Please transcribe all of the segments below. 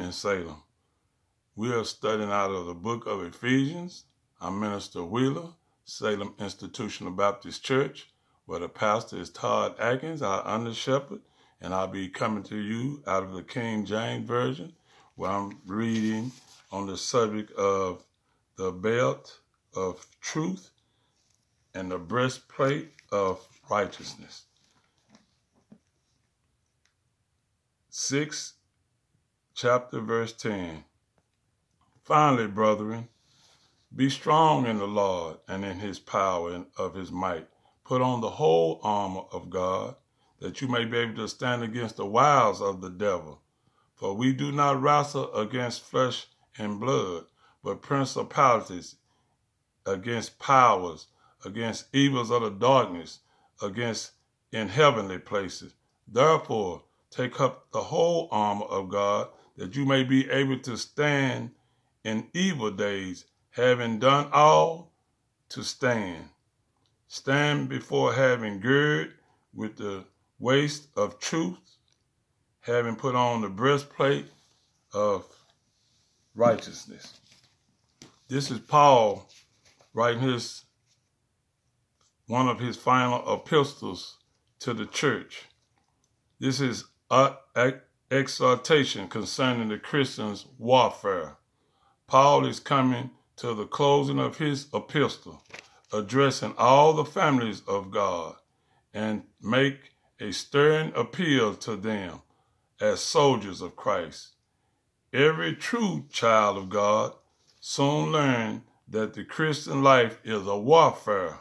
in Salem. We are studying out of the book of Ephesians. I'm Minister Wheeler, Salem Institutional Baptist Church, where the pastor is Todd Atkins, our under shepherd, and I'll be coming to you out of the King James Version, where I'm reading on the subject of the belt of truth and the breastplate of righteousness. 6 chapter verse 10. Finally, brethren, be strong in the Lord and in his power and of his might. Put on the whole armor of God, that you may be able to stand against the wiles of the devil. For we do not wrestle against flesh and blood, but principalities, against powers, against evils of the darkness, against in heavenly places. Therefore, take up the whole armor of God, that you may be able to stand in evil days, having done all to stand. Stand before having girded with the waist of truth, having put on the breastplate of righteousness. This is Paul writing his one of his final epistles to the church. This is uh, exhortation concerning the Christians' warfare. Paul is coming to the closing of his epistle, addressing all the families of God and make a stern appeal to them as soldiers of Christ. Every true child of God soon learn that the Christian life is a warfare.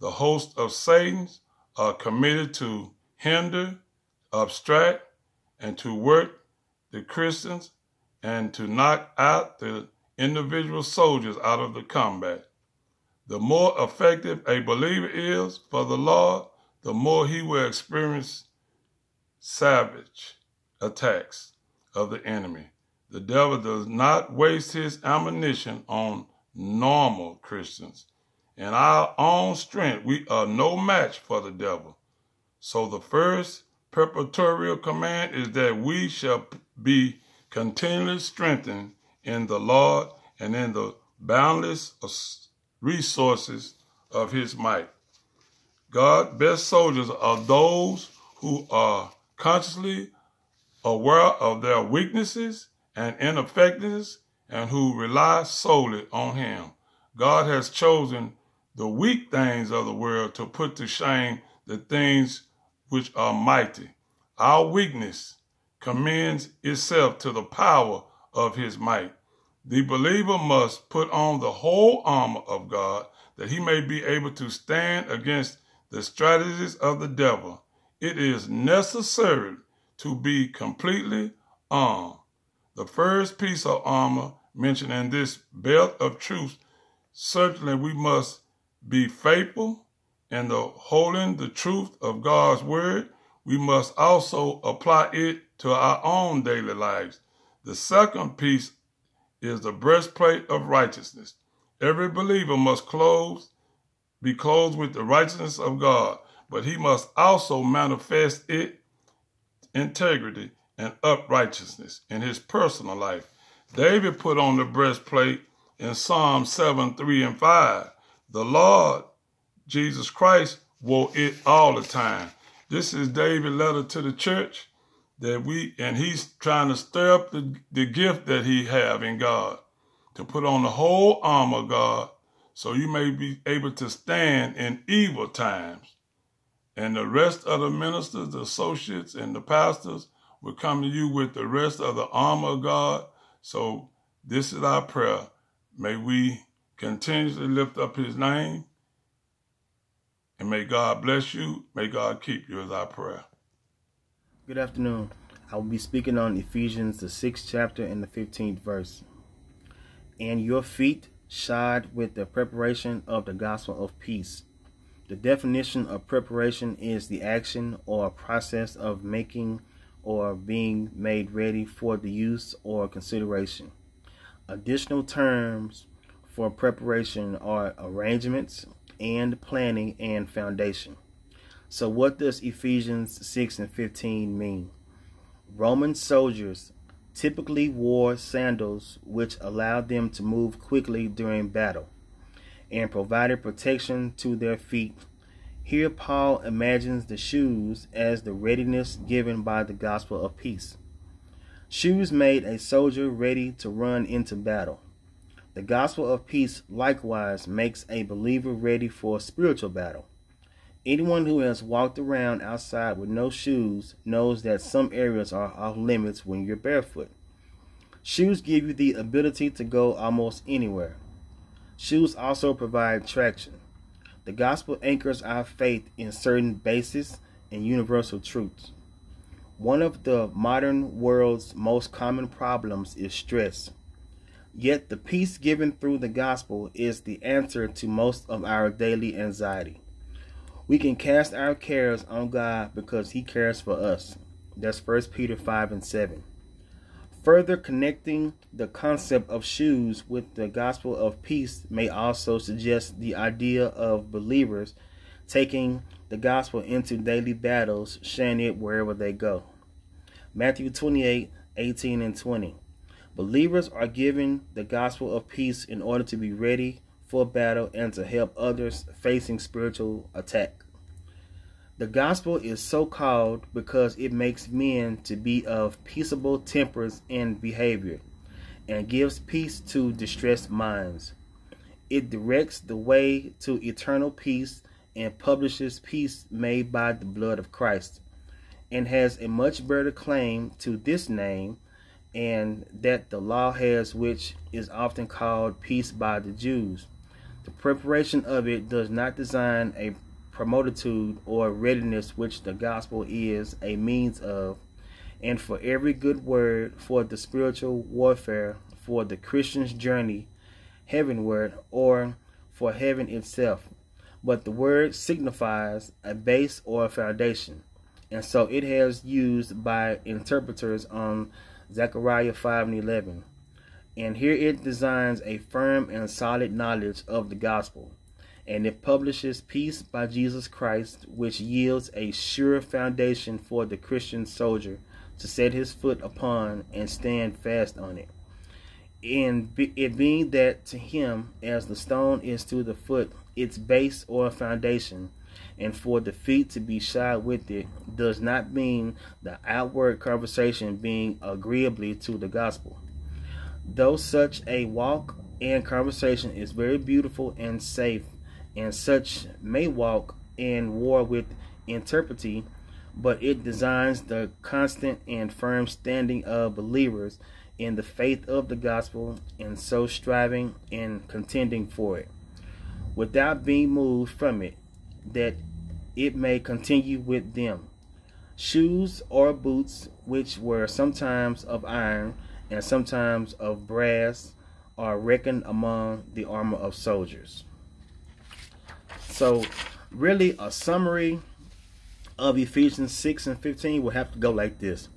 The host of Satan's are committed to hinder, obstruct, and to work the Christians and to knock out the individual soldiers out of the combat. The more effective a believer is for the Lord, the more he will experience savage attacks of the enemy. The devil does not waste his ammunition on normal Christians. In our own strength, we are no match for the devil. So the first preparatory command is that we shall be continually strengthened in the Lord and in the boundless resources of his might. God's best soldiers are those who are consciously aware of their weaknesses and ineffectiveness and who rely solely on him. God has chosen the weak things of the world to put to shame the things which are mighty. Our weakness commends itself to the power of his might. The believer must put on the whole armor of God that he may be able to stand against the strategies of the devil. It is necessary to be completely armed. The first piece of armor mentioned in this belt of truth, certainly we must be faithful in the holding the truth of God's word. We must also apply it to our own daily lives. The second piece is the breastplate of righteousness. Every believer must be clothed with the righteousness of God, but he must also manifest it integrity and uprightness in his personal life. David put on the breastplate in Psalm 7, 3, and 5. The Lord, Jesus Christ, wore it all the time. This is David's letter to the church that we and he's trying to stir up the, the gift that he have in God to put on the whole armor of God so you may be able to stand in evil times. And the rest of the ministers, the associates, and the pastors will come to you with the rest of the armor of God. So this is our prayer. May we continuously lift up his name. And may God bless you. May God keep you as our prayer. Good afternoon. I will be speaking on Ephesians, the sixth chapter and the 15th verse. And your feet shod with the preparation of the gospel of peace. The definition of preparation is the action or process of making or being made ready for the use or consideration. Additional terms for preparation are arrangements and planning and foundation. So, what does Ephesians 6 and 15 mean? Roman soldiers typically wore sandals which allowed them to move quickly during battle and provided protection to their feet. Here, Paul imagines the shoes as the readiness given by the gospel of peace. Shoes made a soldier ready to run into battle. The gospel of peace likewise makes a believer ready for a spiritual battle. Anyone who has walked around outside with no shoes knows that some areas are off limits when you're barefoot. Shoes give you the ability to go almost anywhere. Shoes also provide traction. The gospel anchors our faith in certain bases and universal truths. One of the modern world's most common problems is stress. Yet the peace given through the gospel is the answer to most of our daily anxiety. We can cast our cares on God because he cares for us. That's 1 Peter 5 and 7. Further connecting the concept of shoes with the gospel of peace may also suggest the idea of believers taking the gospel into daily battles, sharing it wherever they go. Matthew 28 18 and 20. Believers are given the gospel of peace in order to be ready for battle and to help others facing spiritual attack. The gospel is so called because it makes men to be of peaceable tempers and behavior, and gives peace to distressed minds. It directs the way to eternal peace and publishes peace made by the blood of Christ, and has a much better claim to this name and that the law has, which is often called peace by the Jews. The preparation of it does not design a promotitude or readiness which the gospel is a means of, and for every good word for the spiritual warfare, for the Christian's journey heavenward, or for heaven itself. But the word signifies a base or a foundation, and so it has used by interpreters on Zechariah 5 and 11. And here it designs a firm and solid knowledge of the gospel and it publishes Peace by Jesus Christ, which yields a sure foundation for the Christian soldier to set his foot upon and stand fast on it. And it being that to him, as the stone is to the foot, its base or foundation, and for the feet to be shod with it, does not mean the outward conversation being agreeably to the gospel. Though such a walk and conversation is very beautiful and safe and such may walk in war with interpreting, but it designs the constant and firm standing of believers in the faith of the gospel and so striving and contending for it, without being moved from it, that it may continue with them. Shoes or boots, which were sometimes of iron and sometimes of brass, are reckoned among the armor of soldiers. So, really, a summary of Ephesians 6 and 15 will have to go like this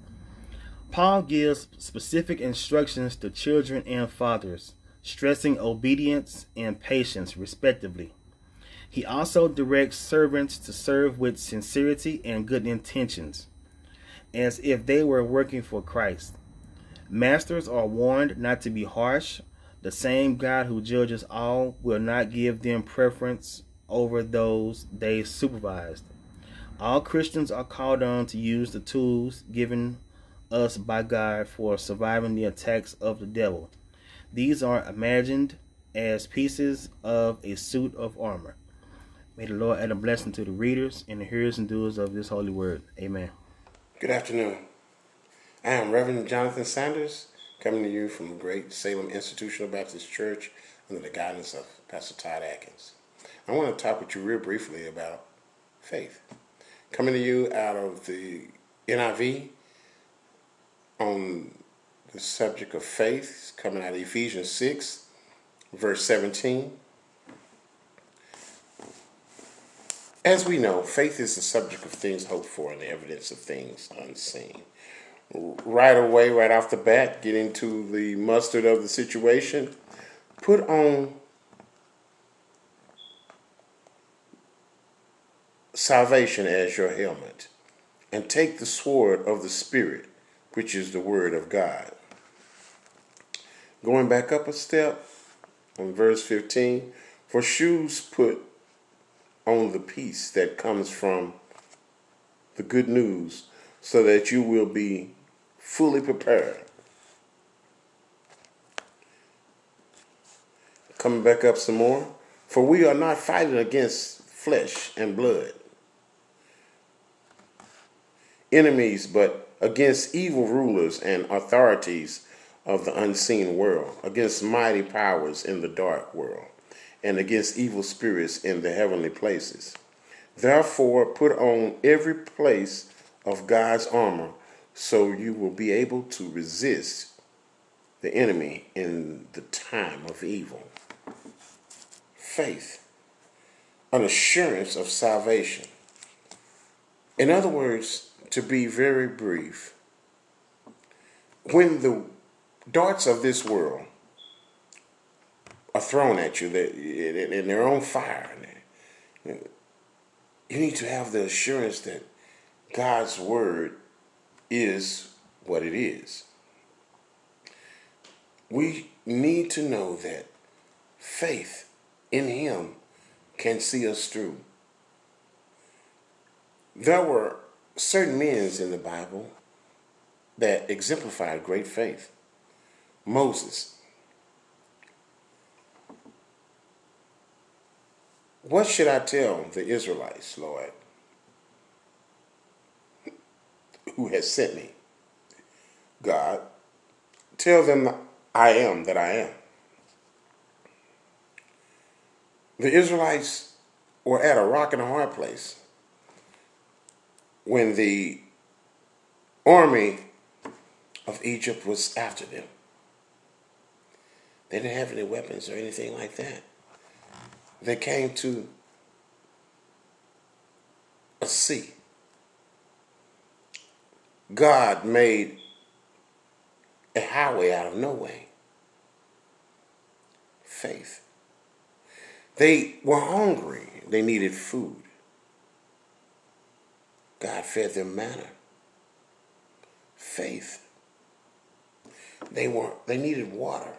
Paul gives specific instructions to children and fathers, stressing obedience and patience, respectively. He also directs servants to serve with sincerity and good intentions, as if they were working for Christ. Masters are warned not to be harsh. The same God who judges all will not give them preference over those they supervised. All Christians are called on to use the tools given us by God for surviving the attacks of the devil. These are imagined as pieces of a suit of armor. May the Lord add a blessing to the readers and the hearers and doers of this holy word. Amen. Good afternoon. I am Reverend Jonathan Sanders, coming to you from the great Salem Institutional Baptist Church under the guidance of Pastor Todd Atkins. I want to talk with you real briefly about faith. Coming to you out of the NIV on the subject of faith, coming out of Ephesians 6, verse 17. As we know, faith is the subject of things hoped for and the evidence of things unseen. Right away, right off the bat, get into the mustard of the situation. Put on salvation as your helmet, and take the sword of the Spirit, which is the Word of God. Going back up a step on verse 15, for shoes put on the peace that comes from the good news so that you will be fully prepared. Coming back up some more. For we are not fighting against flesh and blood, enemies, but against evil rulers and authorities of the unseen world, against mighty powers in the dark world, and against evil spirits in the heavenly places. Therefore, put on every place of God's armor so you will be able to resist the enemy in the time of evil. Faith, an assurance of salvation. In other words, to be very brief, when the darts of this world thrown at you that in their own fire, you need to have the assurance that God's word is what it is. We need to know that faith in Him can see us through. There were certain men in the Bible that exemplified great faith. Moses. What should I tell the Israelites, Lord, who has sent me? God, tell them I am that I am. The Israelites were at a rock and a hard place when the army of Egypt was after them. They didn't have any weapons or anything like that. They came to a sea. God made a highway out of no way. Faith. They were hungry. They needed food. God fed them manna. Faith. They were they needed water.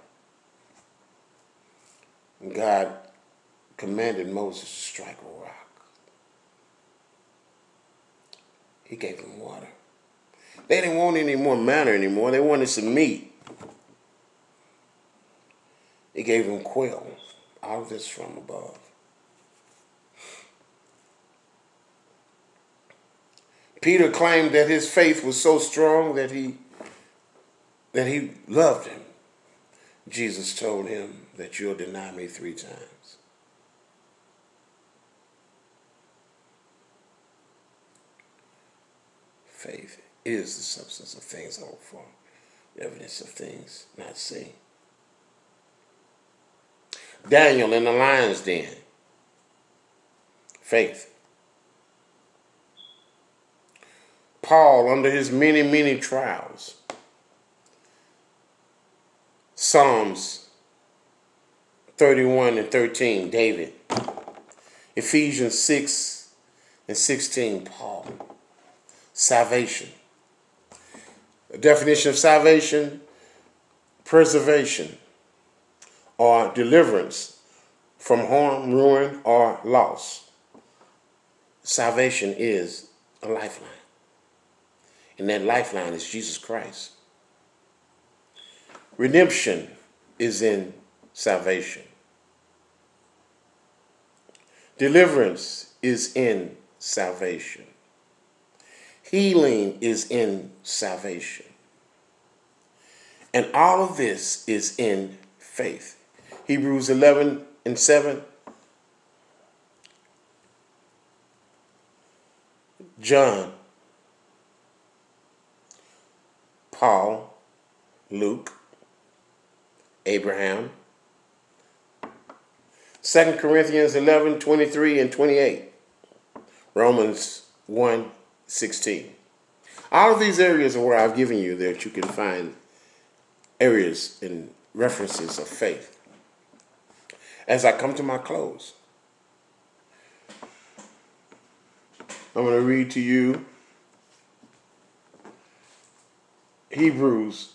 God commanded Moses to strike a rock. He gave them water. They didn't want any more manna anymore. They wanted some meat. He gave them quail. All of this from above. Peter claimed that his faith was so strong that he that he loved him. Jesus told him that you'll deny me three times. Faith is the substance of things hoped for, the evidence of things not seen. Daniel in the lion's den. Faith. Paul under his many, many trials. Psalms 31 and 13, David. Ephesians 6 and 16, Paul. Salvation. The definition of salvation preservation or deliverance from harm, ruin, or loss. Salvation is a lifeline. And that lifeline is Jesus Christ. Redemption is in salvation. Deliverance is in salvation. Healing is in salvation. And all of this is in faith. Hebrews 11 and 7. John, Paul, Luke, Abraham. 2 Corinthians 11, 23 and 28. Romans 1, 16. All of these areas are where I've given you that you can find areas and references of faith. As I come to my close, I'm going to read to you Hebrews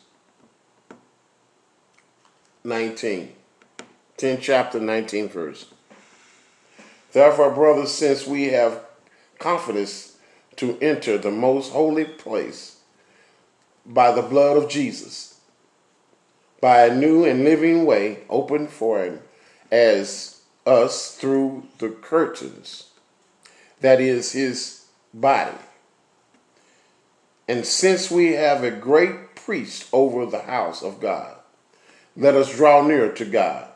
19. 10 chapter 19 verse. Therefore, brothers, since we have confidence to enter the most holy place by the blood of Jesus, by a new and living way opened for him as us through the curtains, that is his body. And since we have a great priest over the house of God, let us draw near to God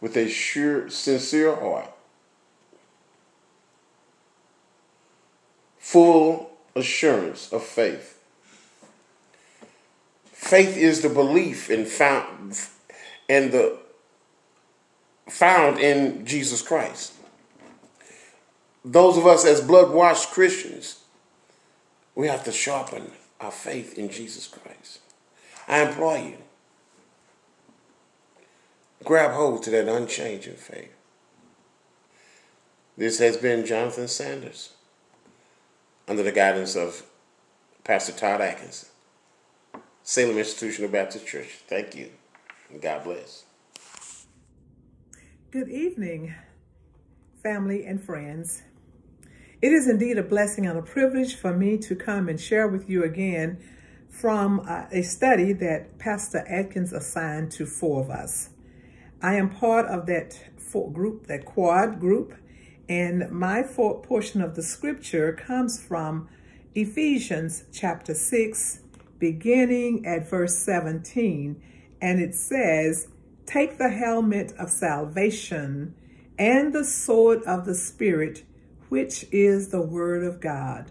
with a sure, sincere heart, full assurance of faith. Faith is the belief in found and the found in Jesus Christ. Those of us as blood washed Christians, we have to sharpen our faith in Jesus Christ. I implore you, grab hold to that unchanging faith. This has been Jonathan Sanders under the guidance of Pastor Todd Atkinson, Salem Institutional Baptist Church. Thank you, and God bless. Good evening, family and friends. It is indeed a blessing and a privilege for me to come and share with you again from uh, a study that Pastor Atkins assigned to four of us. I am part of that group, that quad group, and my portion of the scripture comes from Ephesians chapter 6, beginning at verse 17, and it says, Take the helmet of salvation and the sword of the Spirit, which is the word of God.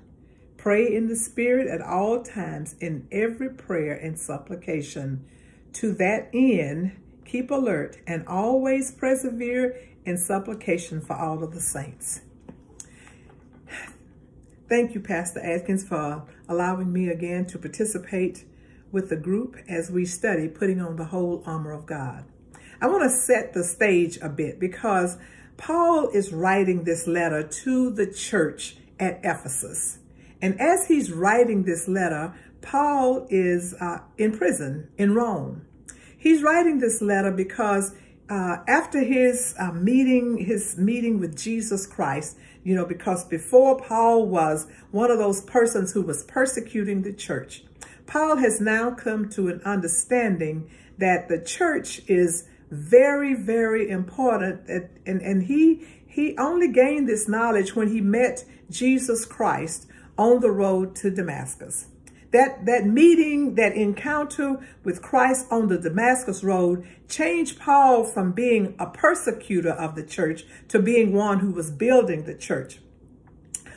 Pray in the Spirit at all times in every prayer and supplication. To that end, keep alert, and always persevere in supplication for all of the saints. Thank you, Pastor Atkins, for allowing me again to participate with the group as we study putting on the whole armor of God. I want to set the stage a bit because Paul is writing this letter to the church at Ephesus. And as he's writing this letter, Paul is uh, in prison in Rome. He's writing this letter because uh, after his uh, meeting, his meeting with Jesus Christ, you know, because before Paul was one of those persons who was persecuting the church, Paul has now come to an understanding that the church is very, very important. And, and he, he only gained this knowledge when he met Jesus Christ on the road to Damascus. That, that meeting, that encounter with Christ on the Damascus road changed Paul from being a persecutor of the church to being one who was building the church.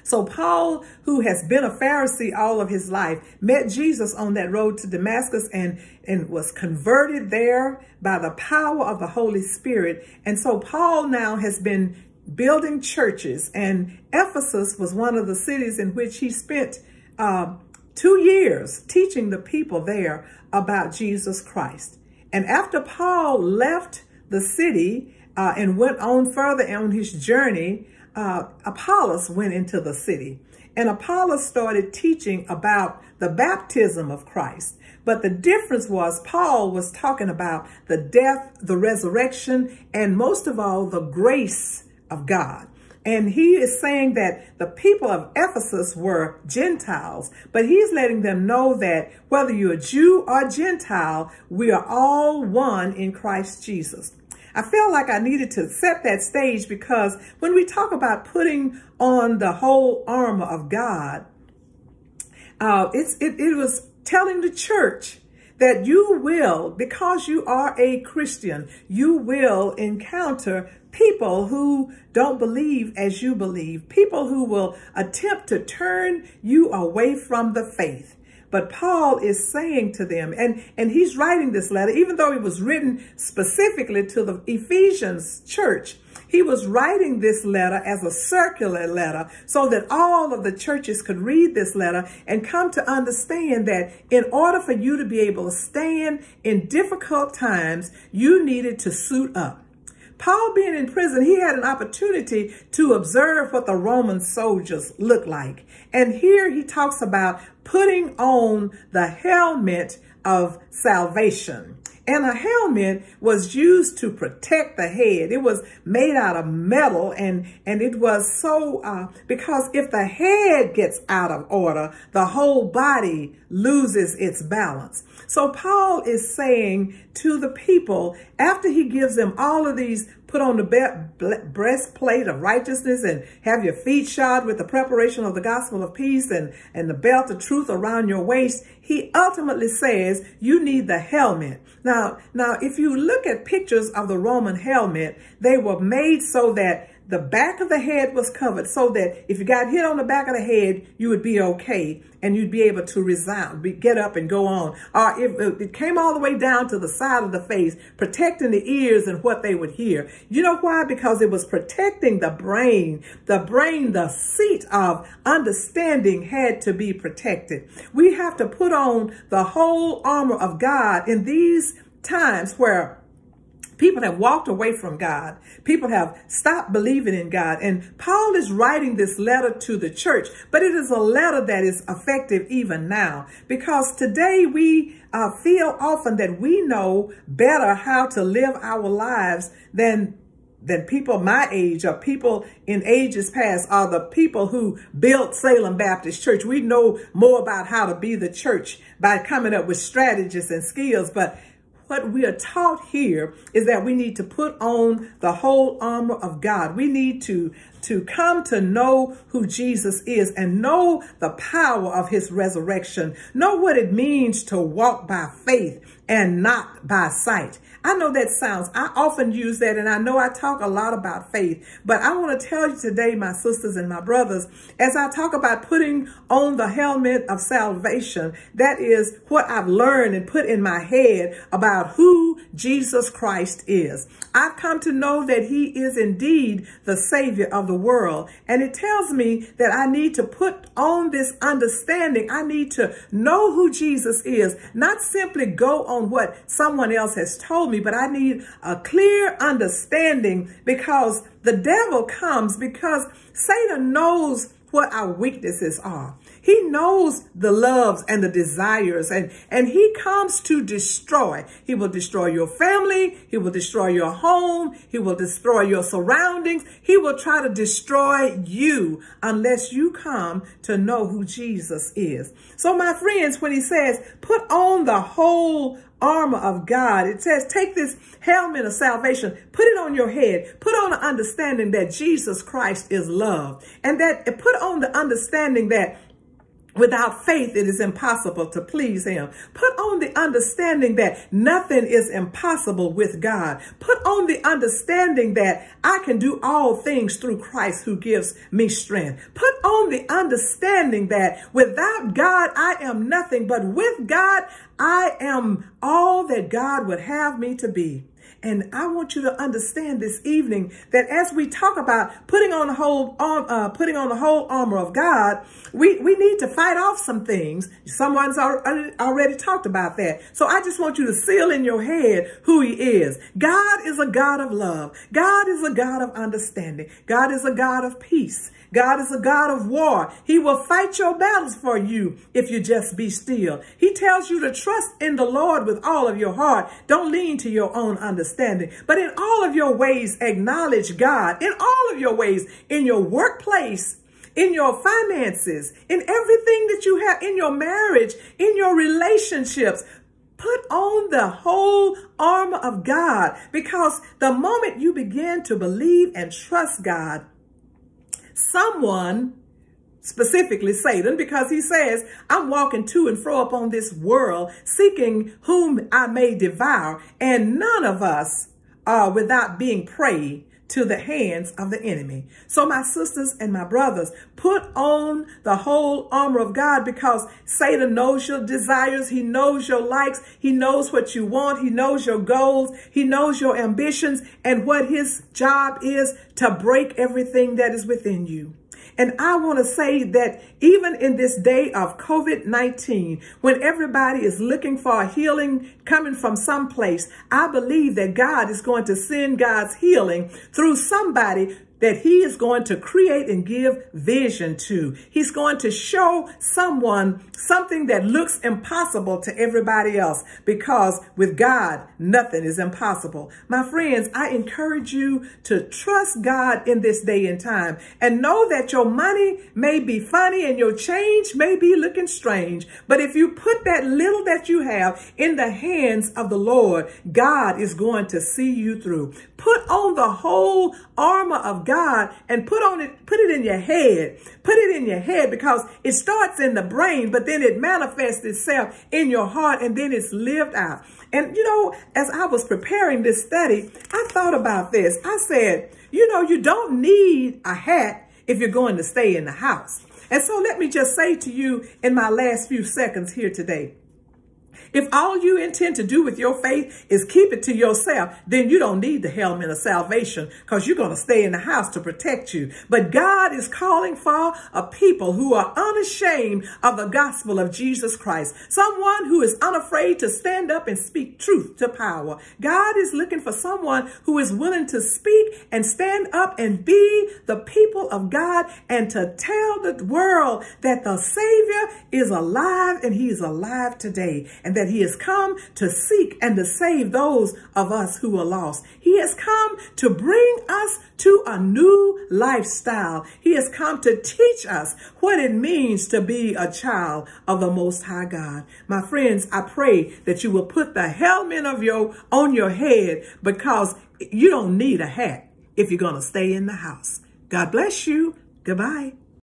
So Paul, who has been a Pharisee all of his life, met Jesus on that road to Damascus and, and was converted there by the power of the Holy Spirit. And so Paul now has been building churches and Ephesus was one of the cities in which he spent uh, two years teaching the people there about Jesus Christ. And after Paul left the city uh, and went on further on his journey, uh, Apollos went into the city. And Apollos started teaching about the baptism of Christ. But the difference was Paul was talking about the death, the resurrection, and most of all, the grace of God. And he is saying that the people of Ephesus were Gentiles, but he's letting them know that whether you're a Jew or Gentile, we are all one in Christ Jesus. I felt like I needed to set that stage because when we talk about putting on the whole armor of God, uh, it's, it, it was telling the church that you will, because you are a Christian, you will encounter people who don't believe as you believe, people who will attempt to turn you away from the faith. But Paul is saying to them, and, and he's writing this letter, even though it was written specifically to the Ephesians church, he was writing this letter as a circular letter so that all of the churches could read this letter and come to understand that in order for you to be able to stand in difficult times, you needed to suit up. Paul being in prison, he had an opportunity to observe what the Roman soldiers looked like. And here he talks about putting on the helmet of salvation. And a helmet was used to protect the head. It was made out of metal and, and it was so, uh, because if the head gets out of order, the whole body loses its balance. So Paul is saying to the people, after he gives them all of these put on the breastplate of righteousness and have your feet shod with the preparation of the gospel of peace and, and the belt of truth around your waist, he ultimately says you need the helmet. Now, now, if you look at pictures of the Roman helmet, they were made so that the back of the head was covered so that if you got hit on the back of the head, you would be okay and you'd be able to resound, get up and go on. Or if it came all the way down to the side of the face, protecting the ears and what they would hear. You know why? Because it was protecting the brain. The brain, the seat of understanding had to be protected. We have to put on the whole armor of God in these times where People have walked away from God. People have stopped believing in God. And Paul is writing this letter to the church, but it is a letter that is effective even now because today we uh, feel often that we know better how to live our lives than than people my age or people in ages past are the people who built Salem Baptist Church. We know more about how to be the church by coming up with strategies and skills, but what we are taught here is that we need to put on the whole armor of God. We need to, to come to know who Jesus is and know the power of his resurrection. Know what it means to walk by faith and not by sight. I know that sounds, I often use that and I know I talk a lot about faith, but I want to tell you today, my sisters and my brothers, as I talk about putting on the helmet of salvation, that is what I've learned and put in my head about who Jesus Christ is. I've come to know that he is indeed the savior of the world. And it tells me that I need to put on this understanding. I need to know who Jesus is, not simply go on what someone else has told me me, but I need a clear understanding because the devil comes because Satan knows what our weaknesses are. He knows the loves and the desires and, and he comes to destroy. He will destroy your family. He will destroy your home. He will destroy your surroundings. He will try to destroy you unless you come to know who Jesus is. So my friends, when he says, put on the whole armor of God. It says, take this helmet of salvation, put it on your head, put on the understanding that Jesus Christ is love, and that put on the understanding that Without faith, it is impossible to please him. Put on the understanding that nothing is impossible with God. Put on the understanding that I can do all things through Christ who gives me strength. Put on the understanding that without God, I am nothing, but with God, I am all that God would have me to be. And I want you to understand this evening that as we talk about putting on the whole arm, uh, putting on the whole armor of God, we, we need to fight off some things. Someone's already talked about that. So I just want you to seal in your head who he is. God is a God of love. God is a God of understanding. God is a God of peace. God is a God of war. He will fight your battles for you if you just be still. He tells you to trust in the Lord with all of your heart. Don't lean to your own understanding, but in all of your ways, acknowledge God. In all of your ways, in your workplace, in your finances, in everything that you have, in your marriage, in your relationships. Put on the whole armor of God because the moment you begin to believe and trust God, someone, specifically Satan, because he says, I'm walking to and fro upon this world, seeking whom I may devour, and none of us are without being prey to the hands of the enemy. So my sisters and my brothers, put on the whole armor of God because Satan knows your desires. He knows your likes. He knows what you want. He knows your goals. He knows your ambitions and what his job is to break everything that is within you. And I want to say that even in this day of COVID-19, when everybody is looking for a healing coming from someplace, I believe that God is going to send God's healing through somebody that he is going to create and give vision to. He's going to show someone something that looks impossible to everybody else because with God, nothing is impossible. My friends, I encourage you to trust God in this day and time and know that your money may be funny and your change may be looking strange. But if you put that little that you have in the hands of the Lord, God is going to see you through. Put on the whole armor of God and put on it, put it in your head. Put it in your head because it starts in the brain, but then it manifests itself in your heart and then it's lived out. And you know, as I was preparing this study, I thought about this. I said, you know, you don't need a hat if you're going to stay in the house. And so let me just say to you in my last few seconds here today, if all you intend to do with your faith is keep it to yourself, then you don't need the helmet of salvation because you're going to stay in the house to protect you. But God is calling for a people who are unashamed of the gospel of Jesus Christ. Someone who is unafraid to stand up and speak truth to power. God is looking for someone who is willing to speak and stand up and be the people of God and to tell the world that the Savior is alive and he is alive today and that that he has come to seek and to save those of us who are lost. He has come to bring us to a new lifestyle. He has come to teach us what it means to be a child of the Most High God. My friends, I pray that you will put the helmet of your on your head because you don't need a hat if you're going to stay in the house. God bless you. Goodbye.